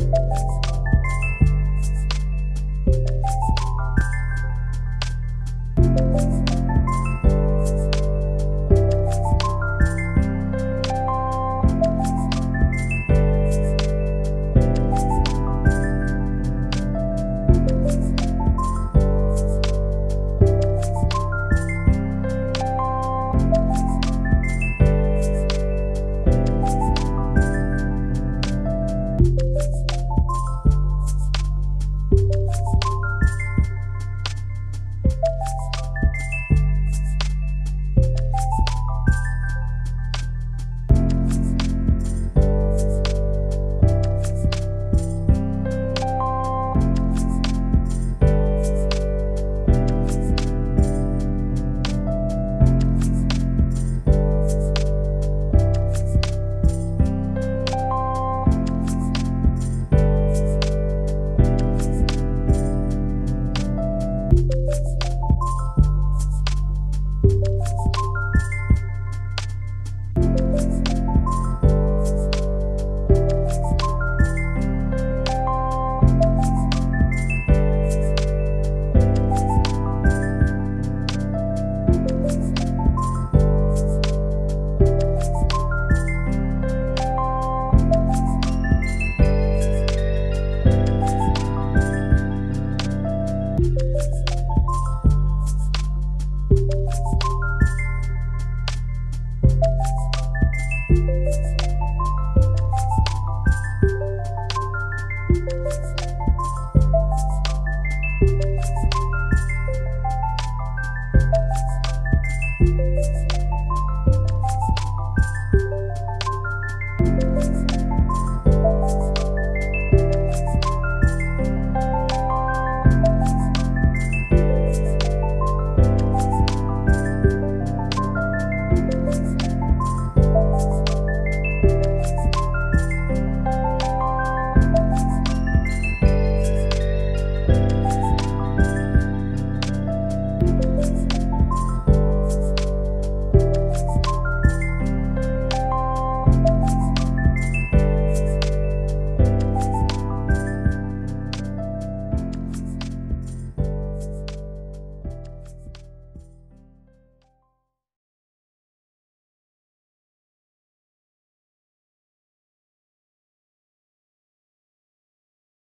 Thank you. Bye.